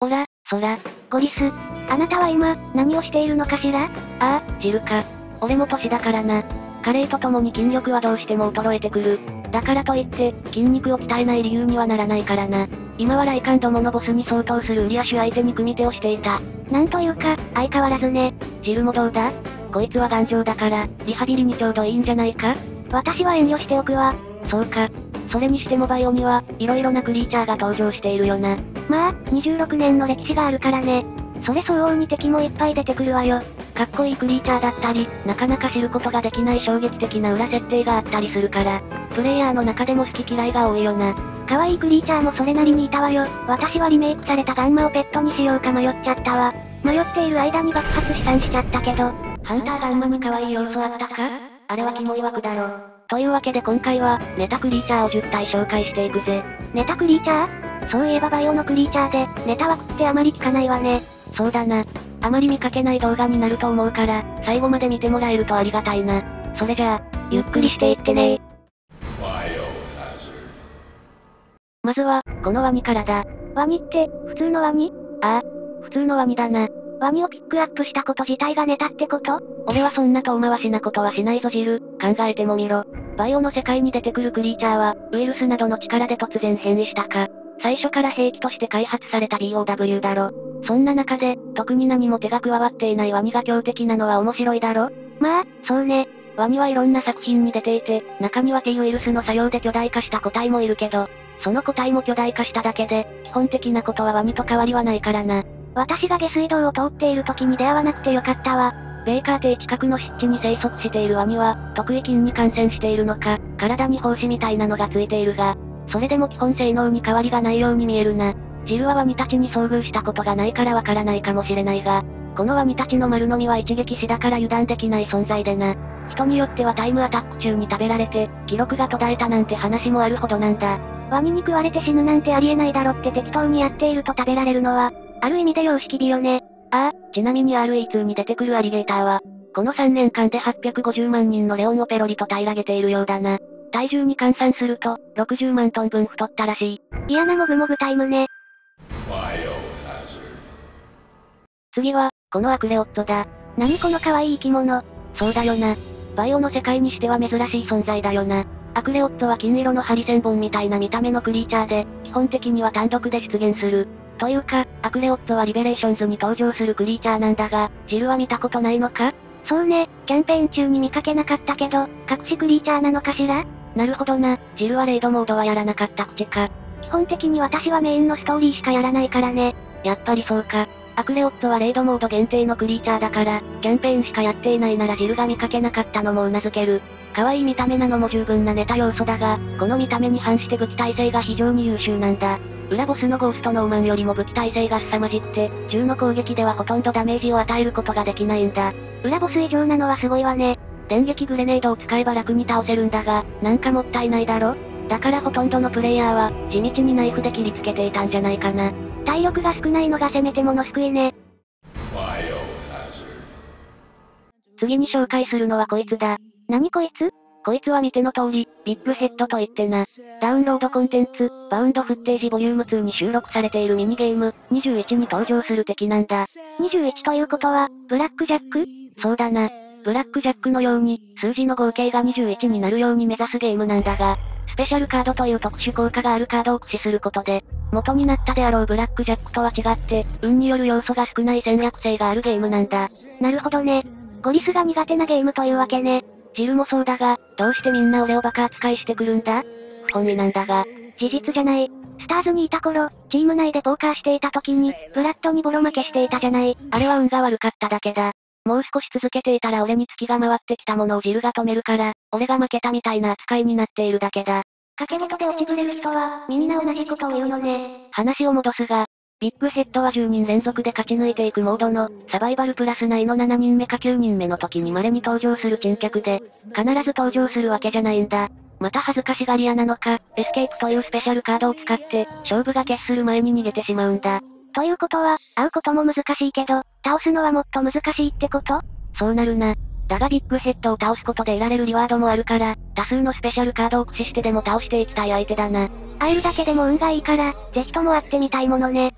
おら、そら。ゴリス。あなたは今、何をしているのかしら？ああ、ジルか。俺も年だからな。加齢とともに筋力はどうしても衰えてくる。だからといって、筋肉を鍛えない理由にはならないからな。今はライカンどものボスに相当するウリアシュ相手に組み手をしていた。なんというか、相変わらずね。ジルもどうだ？こいつは頑丈だから、リハビリにちょうどいいんじゃないか？私は遠慮しておくわ。そうか。それにしてもバイオには、色々なクリーチャーが登場しているよな。まあ、26年の歴史があるからね。それ相応に敵もいっぱい出てくるわよ。かっこいいクリーチャーだったり、なかなか知ることができない衝撃的な裏設定があったりするから、プレイヤーの中でも好き嫌いが多いよな。可愛いクリーチャーもそれなりにいたわよ。私はリメイクされたガンマをペットにしようか迷っちゃったわ。迷っている間に爆発飛散しちゃったけど。ハンターガンマに可愛い要素あったか？あれはキモい枠だろ。というわけで今回は、ネタクリーチャーを10体紹介していくぜ。ネタクリーチャー？そういえばバイオのクリーチャーで、ネタ枠ってあまり聞かないわね。そうだな。あまり見かけない動画になると思うから、最後まで見てもらえるとありがたいな。それじゃあ、ゆっくりしていってねまずは、このワニからだ。ワニって、普通のワニ？ああ、普通のワニだな。ワニをピックアップしたこと自体がネタってこと？俺はそんな遠回しなことはしないぞジル、考えてもみろ。バイオの世界に出てくるクリーチャーは、ウイルスなどの力で突然変異したか。最初から兵器として開発された BOW だろ。そんな中で、特に何も手が加わっていないワニが強敵なのは面白いだろまあ、そうね。ワニはいろんな作品に出ていて、中には T ウイルスの作用で巨大化した個体もいるけど、その個体も巨大化しただけで、基本的なことはワニと変わりはないからな。私が下水道を通っている時に出会わなくてよかったわ。ベーカー邸近くの湿地に生息しているワニは、特異菌に感染しているのか、体に胞子みたいなのがついているが、それでも基本性能に変わりがないように見えるな。ジルはワニたちに遭遇したことがないからわからないかもしれないが、このワニたちの丸飲みは一撃死だから油断できない存在でな。人によってはタイムアタック中に食べられて、記録が途絶えたなんて話もあるほどなんだ。ワニに食われて死ぬなんてありえないだろって適当にやっていると食べられるのは、ある意味で様式美よね。ああ、ちなみに RE2 に出てくるアリゲーターは、この3年間で850万人のレオンをペロリと平らげているようだな。体重に換算すると、60万トン分太ったらしい。嫌なもぐもぐタイムね。次は、このアクレオットだ。何この可愛い生き物。そうだよな。バイオの世界にしては珍しい存在だよな。アクレオットは金色のハリセンボンみたいな見た目のクリーチャーで、基本的には単独で出現する。というか、アクレオットはリベレーションズに登場するクリーチャーなんだが、ジルは見たことないのか？そうね、キャンペーン中に見かけなかったけど、隠しクリーチャーなのかしら？なるほどな、ジルはレイドモードはやらなかった口か。基本的に私はメインのストーリーしかやらないからね。やっぱりそうか。アクレオットはレイドモード限定のクリーチャーだから、キャンペーンしかやっていないならジルが見かけなかったのも頷ける。可愛い見た目なのも十分なネタ要素だが、この見た目に反して武器耐性が非常に優秀なんだ。裏ボスのゴーストノーマンよりも武器耐性が凄まじくて、銃の攻撃ではほとんどダメージを与えることができないんだ。裏ボス以上なのはすごいわね。電撃グレネードを使えば楽に倒せるんだが、なんかもったいないだろだからほとんどのプレイヤーは、地道にナイフで切りつけていたんじゃないかな。体力が少ないのがせめてもの救いね。次に紹介するのはこいつだ。何こいつ？こいつは見ての通り、ビッグヘッドと言ってな。ダウンロードコンテンツ、バウンドフッテージボリューム2に収録されているミニゲーム、21に登場する敵なんだ。21ということは、ブラックジャック？そうだな。ブラックジャックのように、数字の合計が21になるように目指すゲームなんだが、スペシャルカードという特殊効果があるカードを駆使することで、元になったであろうブラックジャックとは違って、運による要素が少ない戦略性があるゲームなんだ。なるほどね。ゴリスが苦手なゲームというわけね。ジルもそうだが、どうしてみんな俺をバカ扱いしてくるんだ？不本意なんだが。事実じゃない。スターズにいた頃、チーム内でポーカーしていた時に、ブラッドにボロ負けしていたじゃない。あれは運が悪かっただけだ。もう少し続けていたら俺に月が回ってきたものをジルが止めるから、俺が負けたみたいな扱いになっているだけだ。掛け事で落ちぶれる人は、みんな同じことを言うのね。話を戻すが、ビッグヘッドは10人連続で勝ち抜いていくモードの、サバイバルプラス内の7人目か9人目の時に稀に登場する珍客で、必ず登場するわけじゃないんだ。また恥ずかしがり屋なのか、エスケープというスペシャルカードを使って、勝負が決する前に逃げてしまうんだ。ということは、会うことも難しいけど、倒すのはもっと難しいってこと？そうなるな。だがビッグヘッドを倒すことで得られるリワードもあるから、多数のスペシャルカードを駆使してでも倒していきたい相手だな。会えるだけでも運がいいから、ぜひとも会ってみたいものね。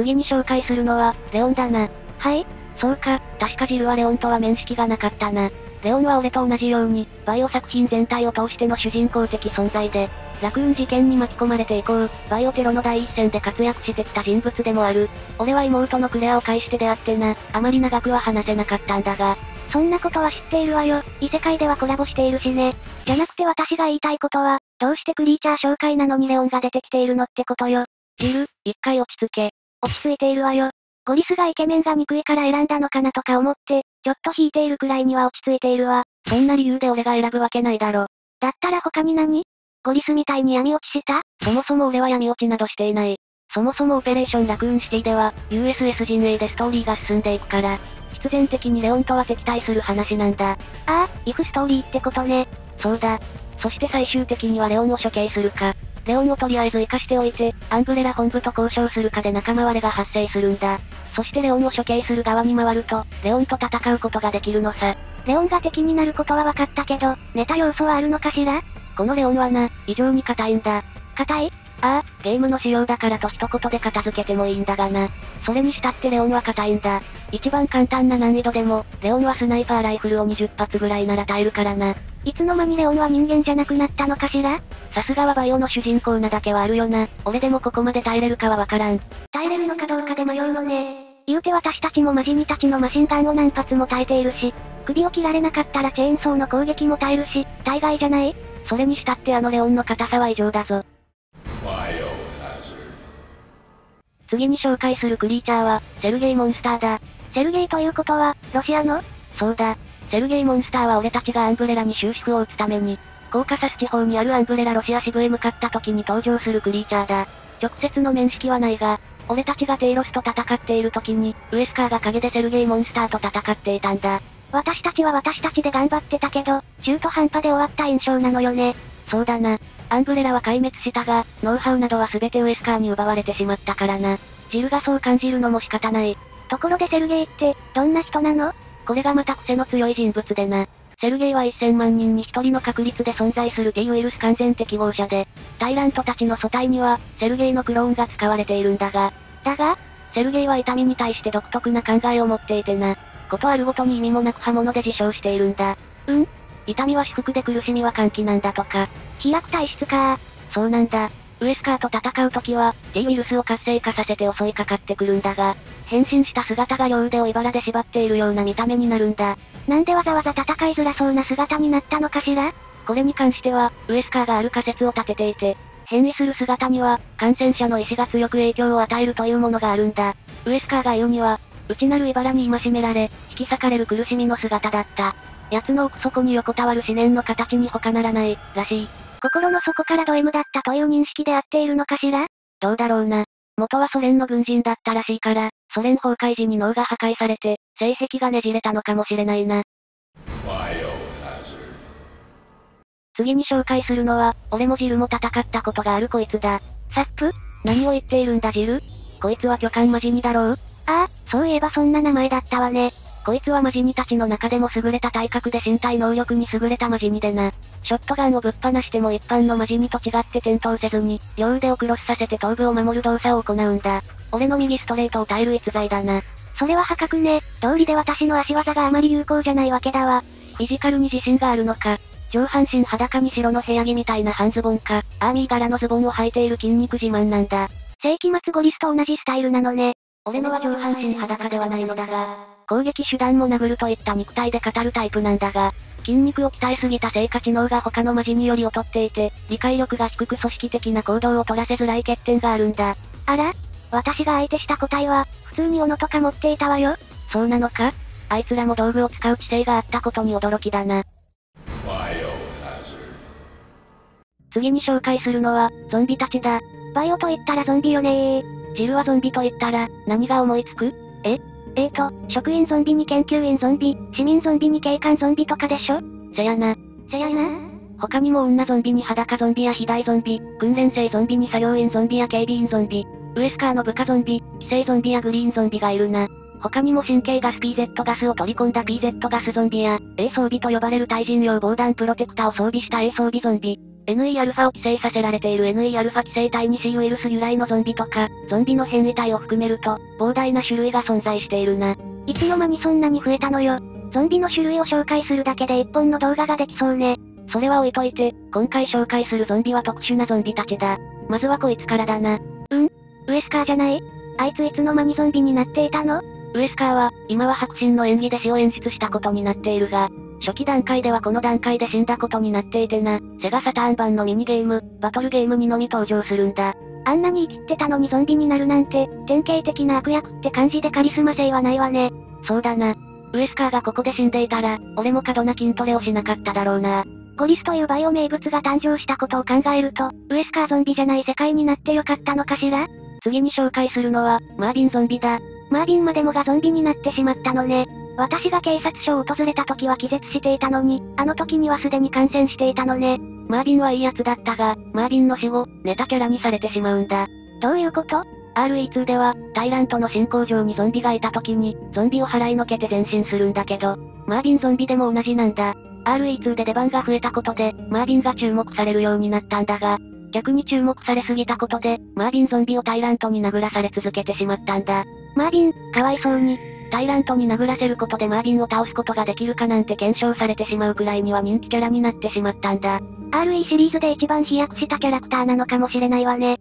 次に紹介するのは、レオンだな。はいそうか、確かジルはレオンとは面識がなかったな。レオンは俺と同じように、バイオ作品全体を通しての主人公的存在で、ラクーン事件に巻き込まれて以降、バイオテロの第一線で活躍してきた人物でもある。俺は妹のクレアを介して出会ってな、あまり長くは話せなかったんだが。そんなことは知っているわよ。異世界ではコラボしているしね。じゃなくて私が言いたいことは、どうしてクリーチャー紹介なのにレオンが出てきているのってことよ。ジル、一回落ち着け。落ち着いているわよ。ゴリスがイケメンが憎いから選んだのかなとか思って、ちょっと引いているくらいには落ち着いているわ。そんな理由で俺が選ぶわけないだろ。だったら他に何？ゴリスみたいに闇落ちした？そもそも俺は闇落ちなどしていない。そもそもオペレーションラクーンシティでは、USS 陣営でストーリーが進んでいくから、必然的にレオンとは敵対する話なんだ。ああ、イフストーリーってことね。そうだ。そして最終的にはレオンを処刑するか、レオンをとりあえず生かしておいて、アンブレラ本部と交渉するかで仲間割れが発生するんだ。そしてレオンを処刑する側に回ると、レオンと戦うことができるのさ。レオンが敵になることは分かったけど、ネタ要素はあるのかしら？このレオンはな、異常に硬いんだ。硬い？ああ、ゲームの仕様だからと一言で片付けてもいいんだがな。それにしたってレオンは硬いんだ。一番簡単な難易度でも、レオンはスナイパーライフルを20発ぐらいなら耐えるからな。いつの間にレオンは人間じゃなくなったのかしら？さすがはバイオの主人公なだけはあるよな。俺でもここまで耐えれるかはわからん。耐えれるのかどうかで迷うのね。言うて私たちもマジニたちのマシンガンを何発も耐えているし、首を切られなかったらチェーンソーの攻撃も耐えるし、大概じゃない？それにしたってあのレオンの硬さは異常だぞ。次に紹介するクリーチャーは、セルゲイモンスターだ。セルゲイということは、ロシアの？そうだ。セルゲイモンスターは俺たちがアンブレラに終止符を打つために、コーカサス地方にあるアンブレラロシア支部へ向かった時に登場するクリーチャーだ。直接の面識はないが、俺たちがテイロスと戦っている時に、ウエスカーが陰でセルゲイモンスターと戦っていたんだ。私たちは私たちで頑張ってたけど、中途半端で終わった印象なのよね。そうだな。アンブレラは壊滅したが、ノウハウなどは全てウエスカーに奪われてしまったからな。ジルがそう感じるのも仕方ない。ところでセルゲイって、どんな人なの？これがまた癖の強い人物でな。セルゲイは1000万人に1人の確率で存在する T ウイルス完全適合者で、タイラントたちの素体には、セルゲイのクローンが使われているんだが、だが、セルゲイは痛みに対して独特な考えを持っていてな。ことあるごとに意味もなく刃物で自傷しているんだ。うん痛みは至福で苦しみは歓喜なんだとか。飛躍体質かそうなんだ。ウエスカーと戦う時は、T ウイルスを活性化させて襲いかかってくるんだが、変身した姿が両腕を茨で縛っているような見た目になるんだ。なんでわざわざ戦いづらそうな姿になったのかしら？これに関しては、ウエスカーがある仮説を立てていて、変異する姿には、感染者の意志が強く影響を与えるというものがあるんだ。ウエスカーが言うには、内なる茨に戒められ、引き裂かれる苦しみの姿だった。奴の奥底に横たわる思念の形に他ならない、らしい。心の底からド M だったという認識で合っているのかしら？どうだろうな。元はソ連の軍人だったらしいから、ソ連崩壊時に脳が破壊されて、性癖がねじれたのかもしれないな。次に紹介するのは、俺もジルも戦ったことがあるこいつだ。サップ？何を言っているんだジル？こいつは巨漢マジニだろう？ああ、そういえばそんな名前だったわね。こいつはマジニたちの中でも優れた体格で身体能力に優れたマジニでな。ショットガンをぶっ放しても一般のマジニと違って転倒せずに、両腕をクロスさせて頭部を守る動作を行うんだ。俺の右ストレートを耐える逸材だな。それは破格ね。道理で私の足技があまり有効じゃないわけだわ。フィジカルに自信があるのか。上半身裸に白の部屋着みたいな半ズボンか、アーミー柄のズボンを履いている筋肉自慢なんだ。世紀末ゴリスと同じスタイルなのね。俺のは上半身裸ではないのだが、攻撃手段も殴るといった肉体で語るタイプなんだが、筋肉を鍛えすぎた成果知能が他のマジにより劣っていて、理解力が低く組織的な行動を取らせづらい欠点があるんだ。あら？私が相手した個体は、普通に斧とか持っていたわよ。そうなのか？あいつらも道具を使う知性があったことに驚きだな。次に紹介するのは、ゾンビたちだ。バイオと言ったらゾンビよねー。ジルはゾンビと言ったら、何が思いつく？え？えーと、職員ゾンビに研究員ゾンビ、市民ゾンビに警官ゾンビとかでしょ？せやな。せやな他にも女ゾンビに裸ゾンビや肥大ゾンビ、訓練生ゾンビに作業員ゾンビや警備員ゾンビ、ウエスカーの部下ゾンビ、規制ゾンビやグリーンゾンビがいるな。他にも神経ガス PZ ガスを取り込んだ PZ ガスゾンビや、A 装備と呼ばれる対人用防弾プロテクタを装備した A 装備ゾンビ、NE α を寄生させられている NE アルファ寄生体に C ウイルス由来のゾンビとか、ゾンビの変異体を含めると、膨大な種類が存在しているな。いつの間にそんなに増えたのよ。ゾンビの種類を紹介するだけで一本の動画ができそうね。それは置いといて、今回紹介するゾンビは特殊なゾンビたちだ。まずはこいつからだな。うん？ウエスカーじゃない？あいついつの間にゾンビになっていたの？ウエスカーは、今は白真の演技で死を演出したことになっているが、初期段階ではこの段階で死んだことになっていてな、セガサターン版のミニゲーム、バトルゲームにのみ登場するんだ。あんなに生きってたのにゾンビになるなんて、典型的な悪役って感じでカリスマ性はないわね。そうだな。ウエスカーがここで死んでいたら、俺も過度な筋トレをしなかっただろうな。ゴリスというバイオ名物が誕生したことを考えると、ウエスカーゾンビじゃない世界になってよかったのかしら？次に紹介するのは、マービンゾンビだ。マービンまでもがゾンビになってしまったのね。私が警察署を訪れた時は気絶していたのに、あの時にはすでに感染していたのね。マービンはいいやつだったが、マービンの死後、ネタキャラにされてしまうんだ。どういうこと ?RE2 では、タイラントの進行上にゾンビがいた時に、ゾンビを払いのけて前進するんだけど、マービンゾンビでも同じなんだ。RE2 で出番が増えたことで、マービンが注目されるようになったんだが、逆に注目されすぎたことで、マービンゾンビをタイラントに殴らされ続けてしまったんだ。マービン、かわいそうに。タイラントに殴らせることでマービンを倒すことができるかなんて検証されてしまうくらいには人気キャラになってしまったんだ。RE シリーズで一番飛躍したキャラクターなのかもしれないわね。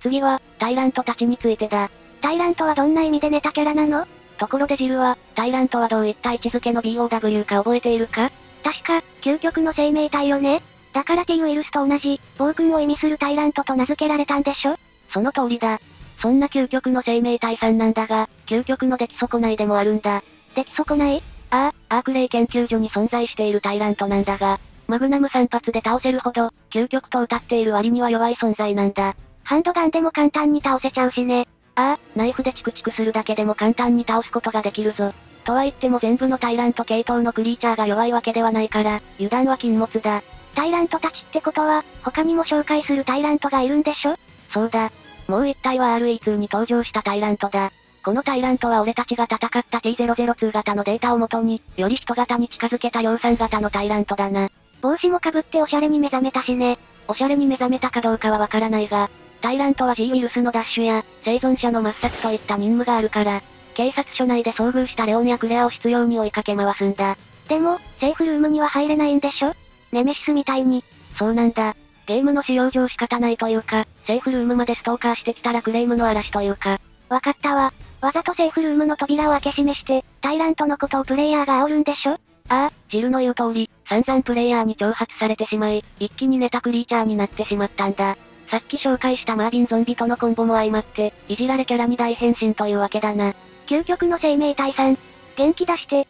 次は、タイラントたちについてだ。タイラントはどんな意味でネタキャラなの？ところでジルは、タイラントはどういった位置づけの BOW か覚えているか？確か、究極の生命体よね。だから T ウイルスと同じ、暴君を意味するタイラントと名付けられたんでしょ？その通りだ。そんな究極の生命体さんなんだが、究極の出来損ないでもあるんだ。出来損ない？ああ、アークレイ研究所に存在しているタイラントなんだが、マグナム3発で倒せるほど、究極と歌っている割には弱い存在なんだ。ハンドガンでも簡単に倒せちゃうしね。ああ、ナイフでチクチクするだけでも簡単に倒すことができるぞ。とは言っても全部のタイラント系統のクリーチャーが弱いわけではないから、油断は禁物だ。タイラントたちってことは、他にも紹介するタイラントがいるんでしょ？そうだ。もう一体は RE2 に登場したタイラントだ。このタイラントは俺たちが戦った T002 型のデータをもとに、より人型に近づけた量産型のタイラントだな。帽子もかぶっておしゃれに目覚めたしね。おしゃれに目覚めたかどうかはわからないが、タイラントは G ウイルスのダッシュや、生存者の抹殺といった任務があるから、警察署内で遭遇したレオンやクレアを執拗に追いかけ回すんだ。でも、セーフルームには入れないんでしょ？ネメシスみたいに。そうなんだ。ゲームの仕様上仕方ないというか、セーフルームまでストーカーしてきたらクレームの嵐というか。わかったわ。わざとセーフルームの扉を開け閉めして、タイラントのことをプレイヤーが煽るんでしょ？ああ、ジルの言う通り、散々プレイヤーに挑発されてしまい、一気にネタクリーチャーになってしまったんだ。さっき紹介したマービンゾンビとのコンボも相まって、いじられキャラに大変身というわけだな。究極の生命体さん。元気出して。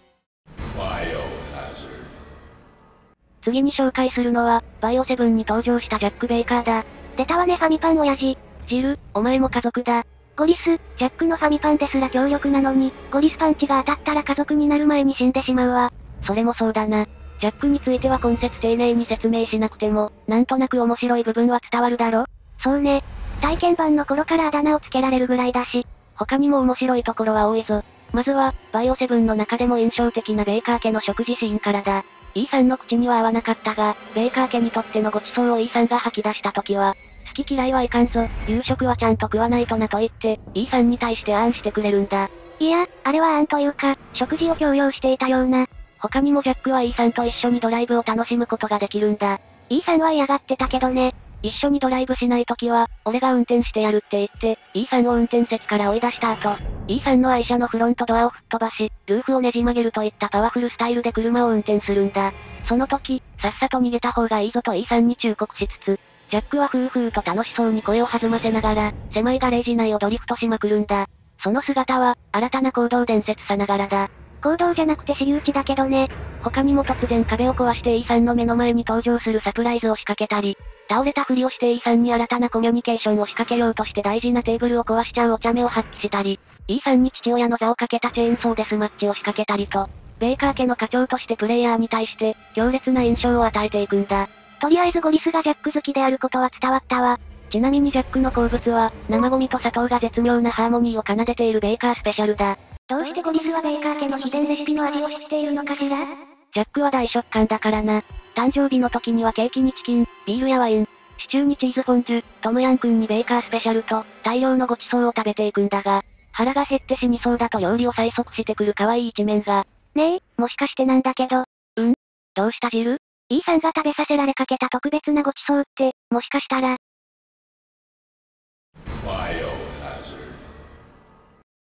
次に紹介するのは、バイオセブンに登場したジャック・ベイカーだ。出たわねファミパン親父。ジル、お前も家族だ。ゴリス、ジャックのファミパンですら強力なのに、ゴリスパンチが当たったら家族になる前に死んでしまうわ。それもそうだな。ジャックについては今節丁寧に説明しなくても、なんとなく面白い部分は伝わるだろ？そうね。体験版の頃からあだ名をつけられるぐらいだし、他にも面白いところは多いぞ。まずは、バイオセブンの中でも印象的なベイカー家の食事シーンからだ。E さんの口には合わなかったが、ベイカー家にとってのご馳走を E さんが吐き出した時は、好き嫌いはいかんぞ、夕食はちゃんと食わないとなと言って、E さんに対してあんしてくれるんだ。いや、あれはあんというか、食事を強要していたような。他にもジャックは E さんと一緒にドライブを楽しむことができるんだ。E さんは嫌がってたけどね。一緒にドライブしないときは、俺が運転してやるって言って、E さんを運転席から追い出した後、E さんの愛車のフロントドアを吹っ飛ばし、ルーフをねじ曲げるといったパワフルスタイルで車を運転するんだ。その時、さっさと逃げた方がいいぞと E さんに忠告しつつ、ジャックはふーふーと楽しそうに声を弾ませながら、狭いガレージ内をドリフトしまくるんだ。その姿は、新たな行動伝説さながらだ。行動じゃなくて私有地だけどね。他にも突然壁を壊して E さんの目の前に登場するサプライズを仕掛けたり、倒れたふりをして E さんに新たなコミュニケーションを仕掛けようとして大事なテーブルを壊しちゃうお茶目を発揮したり、E さんに父親の座をかけたチェーンソーでスマッチを仕掛けたりと、ベーカー家の課長としてプレイヤーに対して、強烈な印象を与えていくんだ。とりあえずゴリスがジャック好きであることは伝わったわ。ちなみにジャックの好物は、生ゴミと砂糖が絶妙なハーモニーを奏でているベーカースペシャルだ。どうしてゴリスはベーカー家の秘伝レシピの味を知っているのかしら？チャックは大食感だからな。誕生日の時にはケーキにチキン、ビールやワイン、シチューにチーズフォンデュ、トムヤンくんにベーカースペシャルと、大量のごちそうを食べていくんだが、腹が減って死にそうだと料理を催促してくる可愛い一面が。ねえ、もしかしてなんだけど。うん？どうしたジル ?E さんが食べさせられかけた特別なごちそうって、もしかしたら。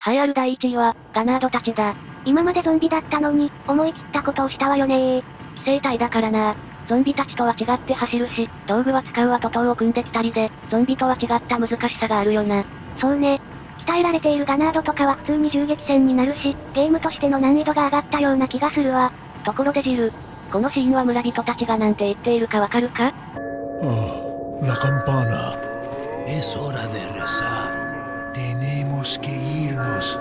栄えある第1位は、ガナードたちだ。今までゾンビだったのに、思い切ったことをしたわよねー。寄生体だからな。ゾンビたちとは違って走るし、道具は使うは徒党を組んできたりで、ゾンビとは違った難しさがあるよな。そうね。鍛えられているガナードとかは普通に銃撃戦になるし、ゲームとしての難易度が上がったような気がするわ。ところでジル、このシーンは村人たちがなんて言っているかわかるか？Oh, la campana. Es hora de rezar. Tenemos que irnos.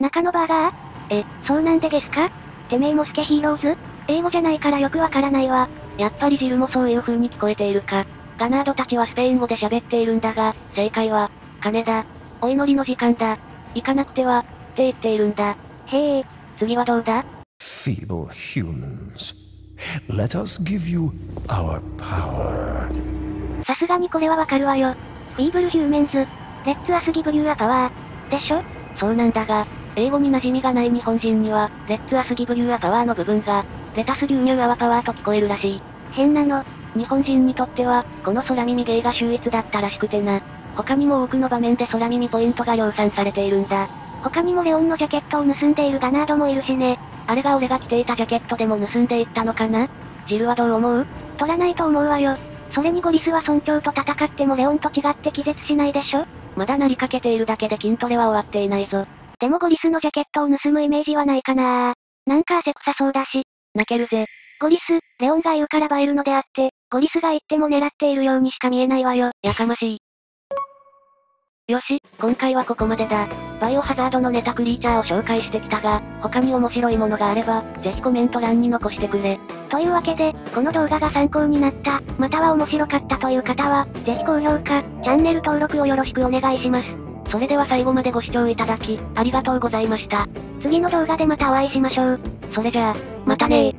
中野バーガー？え、そうなんでですか？てめえもスケヒーローズ？英語じゃないからよくわからないわ。やっぱりジルもそういう風に聞こえているか。ガナードたちはスペイン語で喋っているんだが、正解は、金だ。お祈りの時間だ。行かなくては、って言っているんだ。へえ。次はどうだ？Feeble humans. Let us give you our power. さすがにこれはわかるわよ。 Feeble humans。Let us give you our power。でしょ？そうなんだが、英語に馴染みがない日本人には、 Let us give you our power の部分が、レタス牛乳アワパワーと聞こえるらしい。変なの。日本人にとっては、この空耳芸が秀逸だったらしくてな。他にも多くの場面で空耳ポイントが量産されているんだ。他にもレオンのジャケットを盗んでいるガナードもいるしね。あれが俺が着ていたジャケットでも盗んでいったのかな？ジルはどう思う？取らないと思うわよ。それにゴリスは村長と戦ってもレオンと違って気絶しないでしょ？まだなりかけているだけで筋トレは終わっていないぞ。でもゴリスのジャケットを盗むイメージはないかななんか汗臭そうだし。泣けるぜ。ゴリス、レオンが言うから映えるのであって、ゴリスが言っても狙っているようにしか見えないわよ。やかましい。よし、今回はここまでだ。バイオハザードのネタクリーチャーを紹介してきたが、他に面白いものがあれば、ぜひコメント欄に残してくれ。というわけで、この動画が参考になった、または面白かったという方は、ぜひ高評価、チャンネル登録をよろしくお願いします。それでは最後までご視聴いただき、ありがとうございました。次の動画でまたお会いしましょう。それじゃあ、またね